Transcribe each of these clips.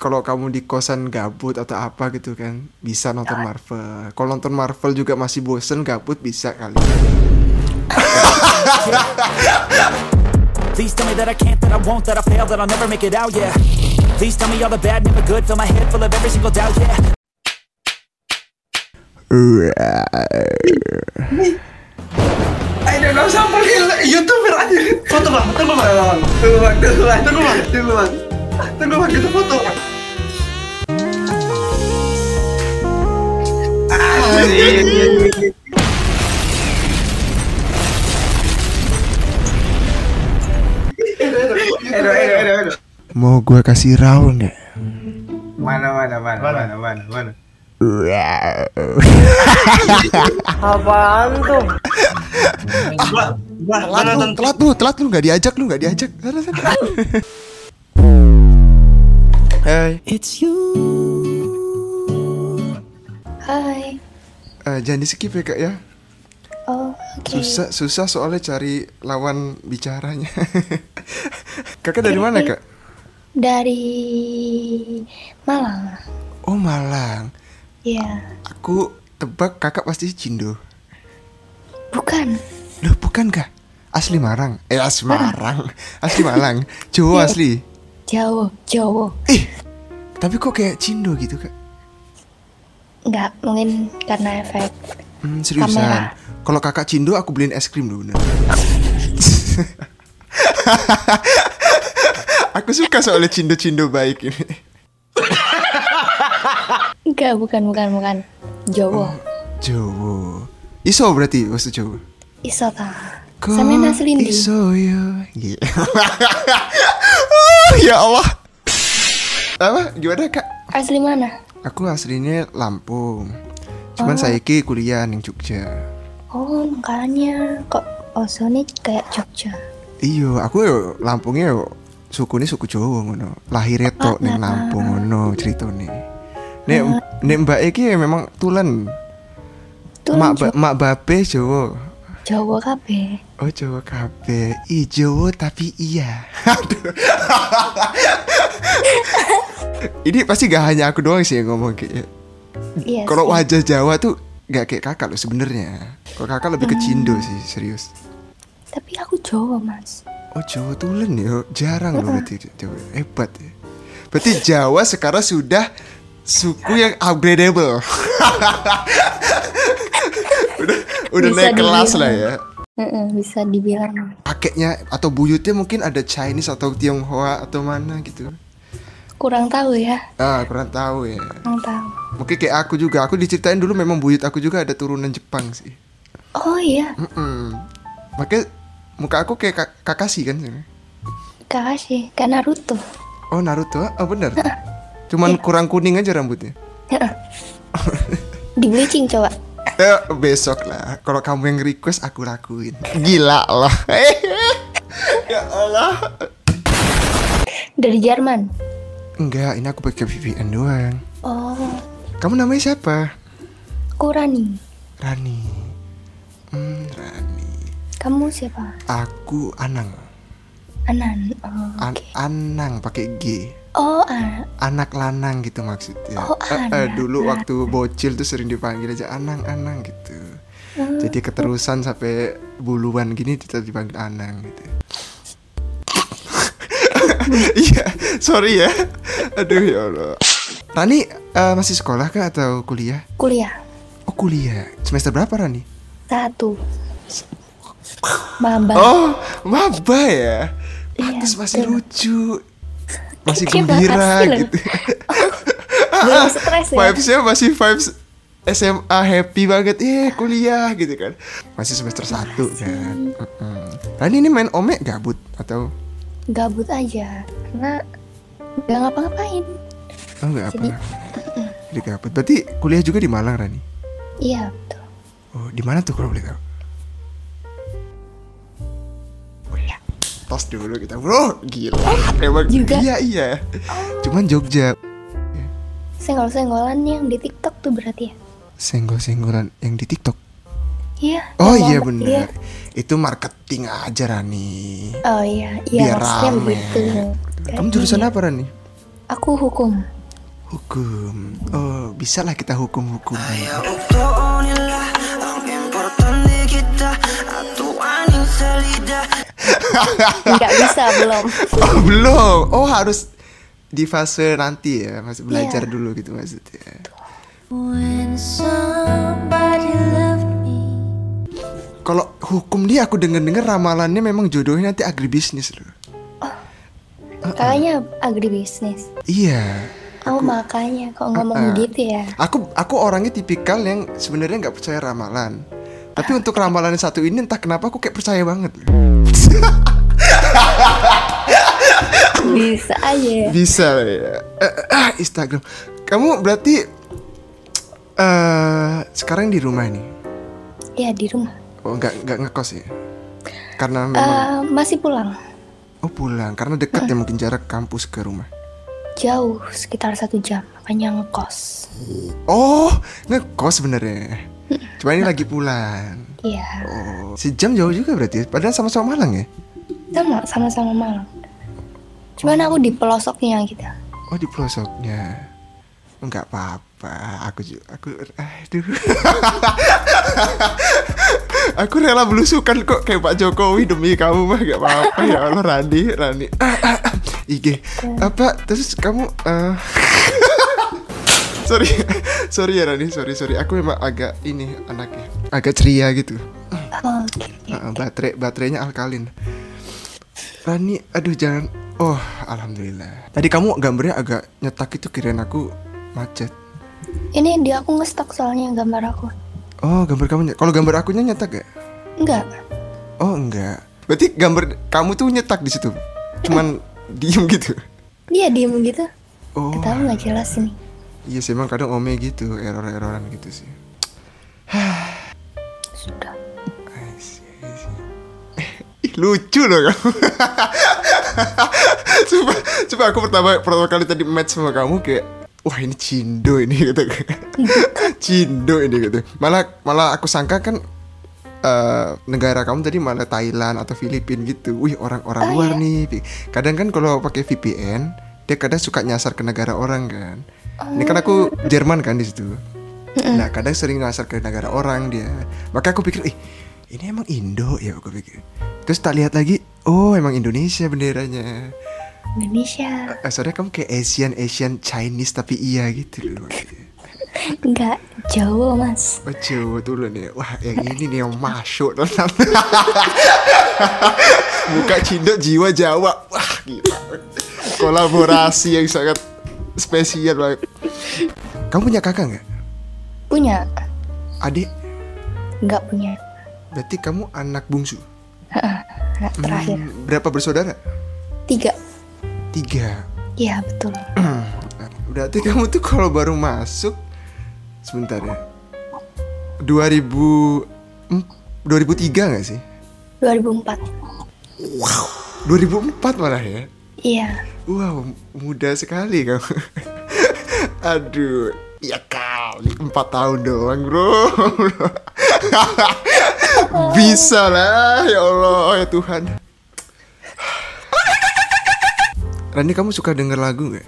kalau kamu di kosan gabut atau apa gitu kan bisa nonton Marvel. Kalau nonton Marvel juga masih bosen gabut bisa kali. Please tell me that I can't, that I won't, that I fail, that I'll never make it out, yeah. Please tell me all the bad, never good, fill my head full of every single doubt, yeah. Ayo dong sama youtuber aja foto bang tunggu bang tunggu bang. Tunggu bang. Tunggu bang. Tunggu bang. Tunggu bang. Kita foto Edo, edo, edo, edo. Mau gue kasih round ya? Mana, mana, mana, mana, mana, mana. Telat lu, telat lu, telat lu, nggak diajak lu, nggak diajak. Hai, It's you. Hai. eh, jangan di skip ya kak ya. Oh, oke. Susah, susah soalnya cari lawan bicaranya. Kakak dari mana kak? Dari Malang. Oh Malang. Ya, Aku tebak kakak pasti Cindo. bukan. Loh bukan kak? Asli Marang? Eh asli Marang. Asli Malang. Jawa asli. Jawa, Jawa. Eh, tapi kok kayak Cindo gitu kak? Enggak, mungkin karena efek. Hmm, seriusan. Kamera. Kalau kakak Cindo aku beliin es krim bener. aku suka soalnya Cindo-Cindo baik ini. Enggak, bukan, bukan, bukan. Jawa. Jawa. Iso berarti bahasa Jawa. Iso ta. Sampe asli ndi? Iso ya. Iya. Oh, ya Allah. Apa? Gimana kak? Asli mana? Aku aslinya Lampung. Cuman saya ki kuliah di Jogja. Oh, makanya kok Osone kayak Jogja. Iya, aku yo Lampungnya yo suku ini suku Jawa ngono. Lahirnya tok ning Lampung ngono ceritane. Nek nek Mbak iki memang tulen. Tulen Mak mak babe Jawa. Jawa kabeh. Oh Jawa kabeh. I Jawa tapi iya. Ini pasti gak hanya aku doang sih yang ngomong kayak. Iya. Kalau wajah Jawa tuh gak kayak kakak loh sebenarnya. Kalau kakak lebih ke Cindo sih serius. Tapi aku Jawa, Mas. Oh Jawa tulen ya, jarang loh berarti Jawa. Hebat ya. Berarti Jawa sekarang sudah suku yang upgradable. udah Bisa naik kelas lah ya. Heeh, bisa dibilang. Kakeknya atau buyutnya mungkin ada Chinese atau Tionghoa atau mana gitu. Kurang tahu ya. Ah kurang tahu ya. Kurang tahu. Mungkin kayak aku juga. Aku diceritain dulu memang buyut aku juga ada turunan Jepang sih. Oh iya, Mm-mm. Makanya muka aku kayak Kak- Kakashi kan. sebenarnya. Kakashi, kayak Naruto. Oh Naruto, oh bener. Cuman kurang kuning aja rambutnya. Heeh. Di bleaching coba. Eh, besok lah. Kalau kamu yang request aku lakuin. Gila lah. ya Allah. Dari Jerman. Enggak, ini aku pakai VPN doang. Oh, Kamu namanya siapa? Kurani. Rani. Hmm, Rani. Kamu siapa? Aku Anang. Anan. Oh, An- Anang pakai G. oh ah. Anak lanang gitu maksudnya. Oh, Eh, eh, anak. dulu waktu bocil tuh sering dipanggil aja Anang Anang gitu. Oh. Jadi keterusan sampai buluan gini tetap dipanggil Anang gitu. Iya, sorry ya. Aduh ya Allah. Rani eh, masih sekolah kah atau kuliah? Kuliah. Oh kuliah. Semester berapa Rani? Satu. Maba. Oh, maba ya. Iya, Pantes masih betul. lucu. Masih gembira gitu. Belum stres ya. Vibesnya masih vibes SMA happy banget, eh kuliah gitu kan. Masih semester 1 kan. Mm-mm. Rani ini main ome gabut atau Gabut aja. Karena nggak ngapa-ngapain. oh enggak apa? Jadi- Jadi gabut. Berarti kuliah juga di Malang Rani. Iya, betul. Oh, di mana tuh kalau boleh tahu? Tos dulu kita, bro. Gila. Emang juga? iya iya. Cuman Jogja. Senggol-senggolan yang di TikTok tuh berarti ya? Senggol-senggolan yang di TikTok. Iya. Oh iya lomba- bener. Itu marketing aja Rani. Oh iya, iya Biar rame. begitu. Kamu jurusan apa Rani? Aku hukum. Hukum. Oh, bisa lah kita hukum-hukum. Nggak bisa belum. Oh, belum. Oh, harus di fase nanti ya, masih belajar Iya. dulu gitu maksudnya. When somebody left me Kalau hukum dia aku denger-denger ramalannya memang jodohnya nanti agribisnis loh. Kayaknya agribisnis. Iya. Oh makanya kok ngomong Uh-uh. begitu ya. Aku aku orangnya tipikal yang sebenarnya nggak percaya ramalan. Tapi untuk ramalan yang satu ini entah kenapa aku kayak percaya banget. Bisa aja. ya. Bisa ya. Eh, ah, Instagram. Kamu berarti eh sekarang di rumah nih. Ya di rumah. Oh, nggak nggak ngekos ya? Karena memang Eh, masih pulang. oh pulang karena dekat ya mungkin jarak kampus ke rumah. Jauh sekitar satu jam. Makanya ngekos. Oh, ngekos sebenarnya. Cuma ini lagi pulang. Iya. Oh, sejam jauh juga berarti. Padahal sama-sama Malang ya? Sama sama-sama malam. Cuman aku di pelosoknya gitu. Oh di pelosoknya. Enggak apa-apa. Aku juga aku aduh. aku rela belusukan kok kayak Pak Jokowi demi kamu mah gak apa-apa ya Allah Rani Rani. Ah, ah, ah. IG apa terus kamu eh sorry. Sorry ya Rani. Sorry sorry. Aku memang agak ini anaknya agak ceria gitu. Oh, oke. Ah, baterai baterainya alkalin. Rani aduh jangan. Oh alhamdulillah. Tadi kamu gambarnya agak nyetak itu kirain aku macet. Ini di aku ngestak soalnya gambar aku. oh gambar kamu kalau gambar akunya nyetak gak Enggak. oh enggak. Berarti gambar kamu tuh nyetak di situ? Cuman diem gitu? Dia diem gitu. oh. Tahu nggak jelas ini. Iya sih emang kadang ome gitu error erroran gitu sih. Sudah. Ih, lucu loh kamu. Coba coba aku pertama pertama kali tadi match sama kamu kayak wah ini cindo ini gitu. Cindo ini gitu. Malah malah aku sangka kan eh, negara kamu tadi malah Thailand atau Filipina gitu. Wih orang-orang Oh, luar iya? nih. Kadang kan kalau pakai VPN dia kadang suka nyasar ke negara orang kan ini kan aku Jerman kan di situ. Nah kadang sering nyasar ke negara orang dia. Maka aku pikir ih ini emang Indo ya aku pikir. Terus tak lihat lagi oh emang Indonesia benderanya. Indonesia. Eh, soalnya kamu kayak Asian Asian Chinese tapi iya gitu loh Enggak. Jawa mas. Oh Jawa dulu nih. Wah yang ini nih yang masuk Buka Cindo jiwa Jawa. Wah gila. Kolaborasi yang sangat spesial banget Kamu punya kakak nggak? Punya. Adik? Enggak punya. Berarti kamu anak bungsu? Anak terakhir. Hmm, berapa bersaudara? Tiga. Tiga Iya betul. Berarti kamu tuh kalau baru masuk Sebentar ya 2000 em, 2003 gak sih? 2004. 2004 malah ya Iya. Wow, muda sekali kamu. Aduh, ya kali empat tahun doang bro. Bisa lah, ya Allah, ya Tuhan. Rani, kamu suka denger lagu nggak?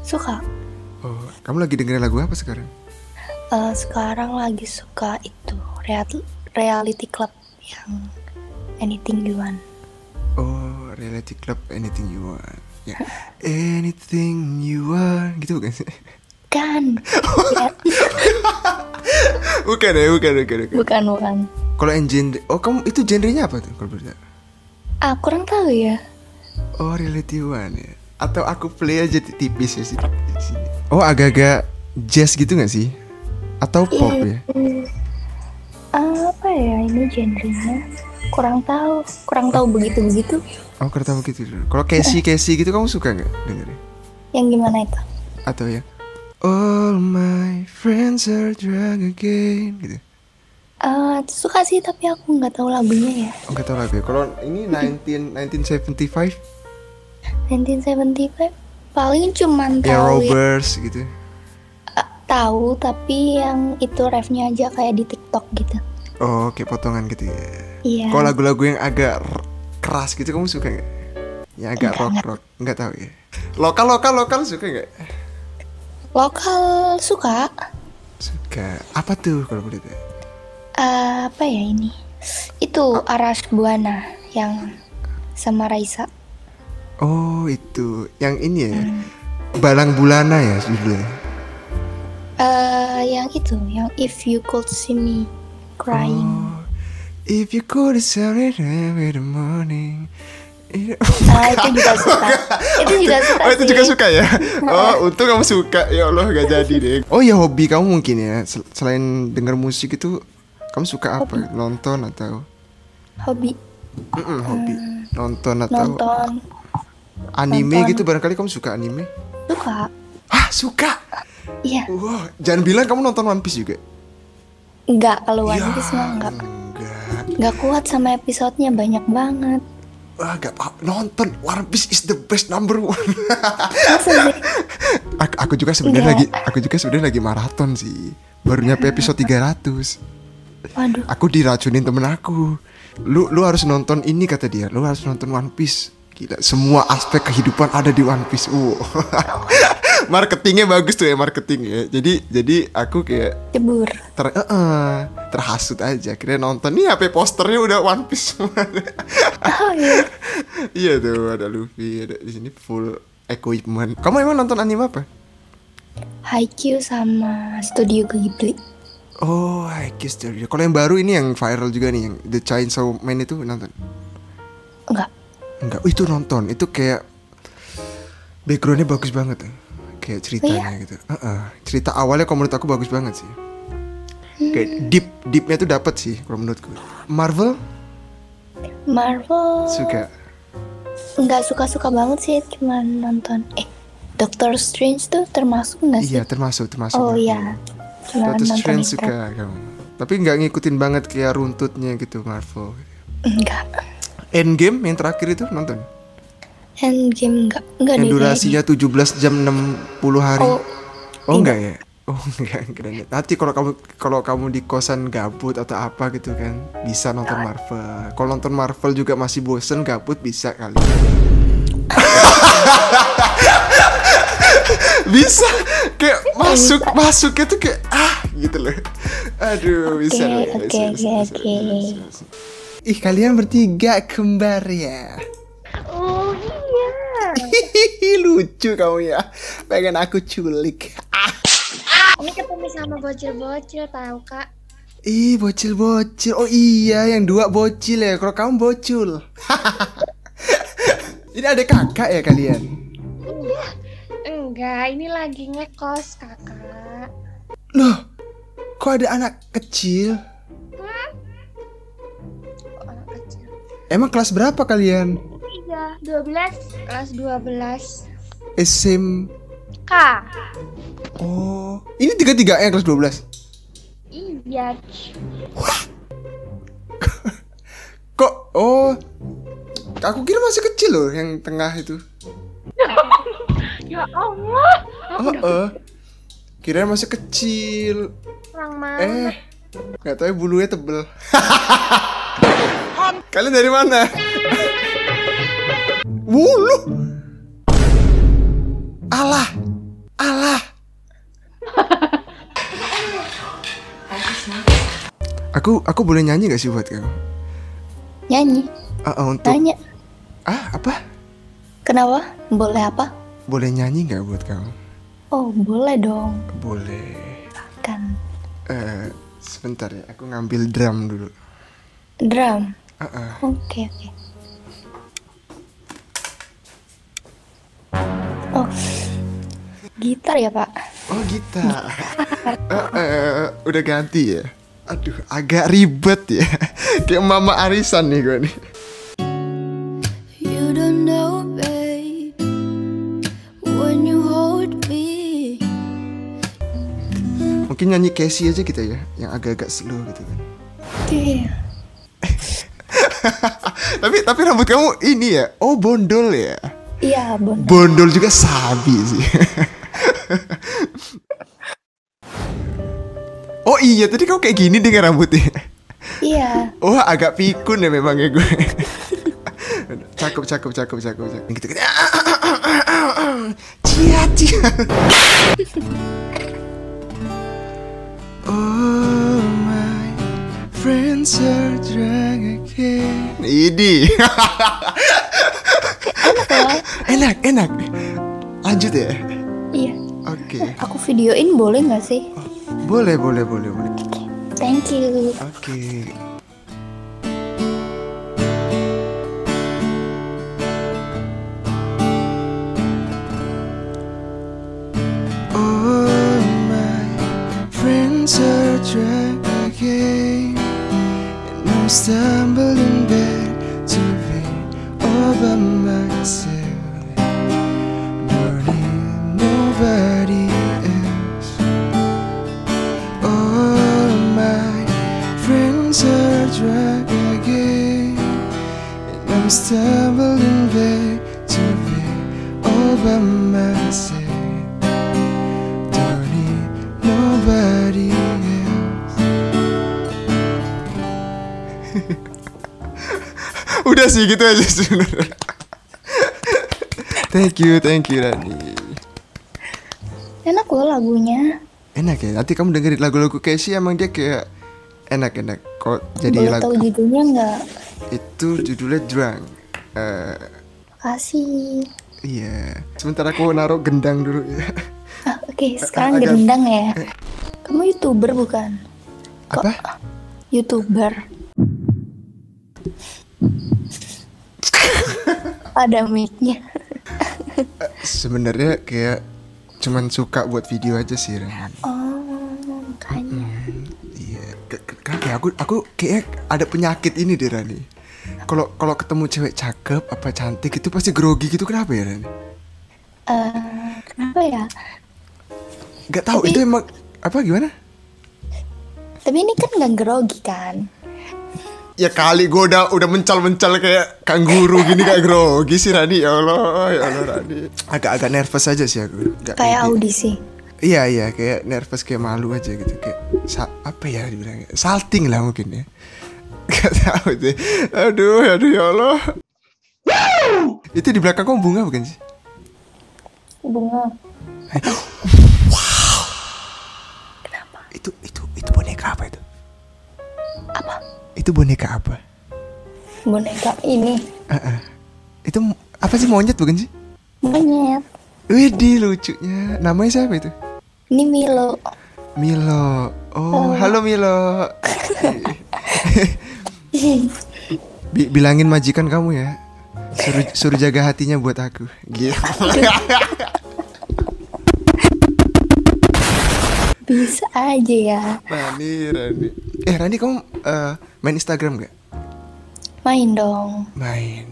Suka. Oh, kamu lagi dengerin lagu apa sekarang? Eh, sekarang lagi suka itu real- reality club yang anything you want. Oh, Reality Club, Anything You Want. Ya, Anything You Want, gitu bukan sih? Kan. Ya, bukan ya, bukan, bukan, bukan. bukan bukan. Kalau yang genre, oh kamu itu genrenya apa tuh kalau berarti? Ah kurang tahu ya. Oh Reality One ya Atau aku play aja tipis ya sih di sini. Oh agak-agak jazz gitu gak sih? Atau pop ya? apa ya ini genrenya? Kurang tahu. Kurang tahu begitu begitu. Oh kereta begitu dulu Kalau Casey Casey gitu kamu suka gak dengerin? Yang gimana itu? Atau ya All my friends are drunk again gitu Eh, suka sih tapi aku nggak tahu lagunya ya. Oh gak tau lagu ya Kalau ini 19, 1975 1975 paling cuman Ya tahu ya, Robbers gitu eh, tahu tapi yang itu refnya aja kayak di TikTok gitu. Oh kayak potongan gitu ya Iya. Kalau lagu-lagu yang agak keras gitu kamu suka gak? Yang agak Enggak, rock enggak. rock. Enggak tahu ya. Lokal lokal lokal suka nggak? Lokal suka. Suka. Apa tuh kalau boleh tahu? Eh, apa ya ini? Itu Aras Buana yang sama Raisa. Oh itu yang ini ya. Balang Bulana ya judulnya. Eh, yang itu, yang If You Could See Me Crying. Oh, if you could celebrate every morning. Ah, itu juga suka. itu juga suka. Oh itu juga suka ya? Oh untung kamu suka Ya Allah gak jadi deh Oh ya hobi kamu mungkin ya Sel- Selain denger musik itu Kamu suka apa? Nonton atau Hobi Mm-mm, Hobi Nonton atau nonton. Anime nonton. gitu Barangkali kamu suka anime Suka. Hah suka? Iya. Wah jangan bilang kamu nonton One Piece juga Enggak, kalau One Ya, Piece mah enggak. Enggak kuat sama episodenya banyak banget. Wah gak apa Nonton One Piece is the best number one aku, aku juga sebenarnya lagi Enggak. Aku juga sebenarnya lagi maraton sih Baru nyampe episode 300 Waduh. Aku diracunin temen aku. Lu lu harus nonton ini kata dia. Lu harus nonton One Piece. Gila, semua aspek kehidupan ada di One Piece. Uh. Marketingnya bagus tuh ya marketing ya. Jadi jadi aku kayak Cebur. ter eh, eh, terhasut aja. Kira nonton nih HP posternya udah One Piece semua. Oh iya. iya tuh ada Luffy, ada di sini full equipment. Kamu emang nonton anime apa? Haikyuu sama Studio Ghibli. Oh, Haikyuu Studio. Kalau yang baru ini yang viral juga nih yang The Chainsaw Man itu nonton? Enggak. Enggak, oh, itu nonton. Itu kayak backgroundnya bagus banget. Kayak ceritanya gitu. Heeh. Cerita awalnya kalau menurut aku bagus banget sih. Kayak deep, deepnya tuh dapat sih kalau menurutku. Marvel Marvel. suka. Enggak suka-suka banget sih, cuman nonton. Eh, Doctor Strange tuh termasuk enggak sih? Iya termasuk termasuk. oh iya. Doctor Strange itu. suka kamu. Tapi nggak ngikutin banget kayak runtutnya gitu Marvel. Enggak. Endgame yang terakhir itu nonton. Endgame enggak. Enggak Yang deh durasinya 17 jam 60 hari. Oh, Oh enggak ya? Oh enggak, enggak. Nanti kalau kamu kalau kamu di kosan gabut atau apa gitu kan, bisa nonton Marvel. Kalau nonton Marvel juga masih bosen gabut bisa kali. bisa kayak masuk masuknya tuh kayak ah gitu loh. Aduh, bisa oke, bisa, oke, bisa, bisa, oke. bisa, bisa. Ih, kalian bertiga kembar ya. Iya. Hihihi, lucu kamu ya. Pengen aku culik. Ah. Ini ketemu sama bocil-bocil tahu kak. Ih, bocil-bocil. Oh iya, yang dua bocil ya. Kalau kamu bocil. Ini ada kakak ya kalian? Enggak, ini lagi ngekos kakak. Loh, kok ada anak kecil? Anak kecil. Emang kelas berapa kalian? Iya, 12 kelas 12. SM. Kak. Oh, ini tiga-tiga yang kelas 12. Iya. Kok? Oh, aku kira masih kecil loh yang tengah itu. Ya Allah. Oh, oh. Kira masih kecil. Kurang mana? Eh, nggak tahu ya bulunya tebel. Kalian dari mana? Bulu. Allah, Allah. Aku aku boleh nyanyi gak sih buat kamu? Nyanyi. Ah, untuk Tanya. ah apa? Kenapa? Boleh apa? Boleh nyanyi nggak buat kamu? Oh, boleh dong. Boleh. Kan Eh, sebentar ya, aku ngambil drum dulu. drum. Ah. Oke, oke. Oh. Gitar ya, Pak? Oh gitar. Eh, eh, udah ganti ya. Aduh, agak ribet ya. Kayak mama arisan nih gue nih. You don't know, babe, when you hold me. Mungkin nyanyi Casey aja kita ya, yang agak-agak slow gitu kan. Iya. tapi tapi rambut kamu ini ya, oh bondol ya. Iya, Bun. Bondol juga sabi sih. oh iya, tadi kau kayak gini dengan rambutnya. Iya. Oh agak pikun ya memangnya gue. cakep cakep cakep cakep cakep gitu gitu cia cia oh my friends are drunk again ini enak enak lanjut ya Iya. oke Aku videoin boleh nggak sih? boleh boleh boleh boleh Thank you. oke Oh, my friends are drunk again, and I'm stumbling back to be all by myself. Don't need nobody else. Udah sih gitu aja sebenarnya. thank you, thank you Rani. Enak loh lagunya. Enak ya. Nanti kamu dengerin lagu-lagu Casey emang dia kayak enak-enak. Kok jadi Boleh lagu tahu judulnya nggak? itu judulnya Drunk. Eh, Kasih. iya. Sementara aku naruh gendang dulu ya. Ah, Oke, sekarang agak- gendang ya. Kamu youtuber bukan? Kok Apa? youtuber? Ada mic-nya. Sebenarnya kayak cuman suka buat video aja sih Ren. Oh, makanya. Ke- ke- Kenapa ya? Aku aku kayak ada penyakit ini deh Rani. Kalau kalau ketemu cewek cakep apa cantik itu pasti grogi gitu kenapa ya Rani? Eh, kenapa ya? Gak tahu Tapi- itu emang apa gimana? Tapi ini kan nggak grogi kan? Ya kali gue udah udah mencal-mencal kayak kanguru gini kayak grogi sih Rani ya Allah ya Allah Rani agak-agak nervous aja sih aku Kayak audisi. iya iya kayak nervous kayak malu aja gitu kayak sa- apa ya dibilangnya salting lah mungkin ya. Gak tahu sih. Aduh aduh ya Allah. Itu di belakang kamu bunga bukan sih? Bunga. itu itu itu boneka apa itu? Apa? Itu boneka apa? Boneka ini. Ah, ah. itu apa sih monyet bukan sih? Monyet. Widih lucunya. Namanya siapa itu? Ini Milo. Milo. Oh, halo Milo. Bi- bilangin majikan kamu ya. Suruh, suruh jaga hatinya buat aku. Gitu. Bisa aja ya. Rani, Rani. Eh, Rani kamu eh, main Instagram gak? Main dong. Main.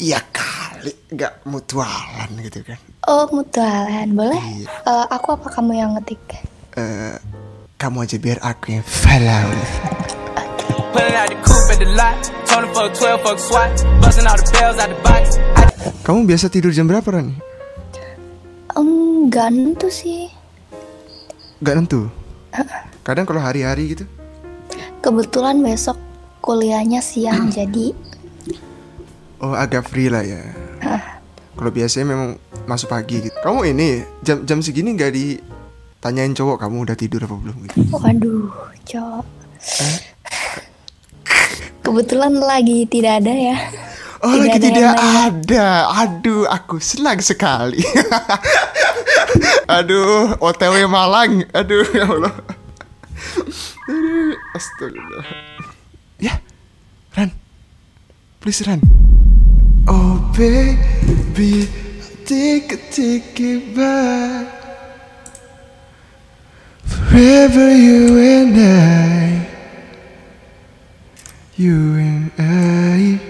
Iya kali, gak mutualan gitu kan. Oh, mutualan. Boleh? Iya. Eh, aku apa kamu yang ngetik? Eh, kamu aja biar aku yang follow. Pulling out the coupe at the lot. Tony fuck 12, fuck SWAT. Busting all the bells out the box. I Kamu biasa tidur jam berapa Rani? Enggak nentu sih. Gak nentu. Kadang kalau hari-hari gitu. Kebetulan besok kuliahnya siang jadi Oh agak free lah ya. Kalau biasanya memang masuk pagi gitu. Kamu ini jam jam segini nggak ditanyain cowok kamu udah tidur apa belum gitu? waduh, cok. Kebetulan lagi tidak ada ya. Oh Tidak lagi ada tidak ada. Aduh aku senang sekali. Aduh OTW Malang. Aduh ya Allah. Aduh, Astagfirullah. Ya, Ran, please Ran. Oh baby, take a take it back. Forever you and I, you and I.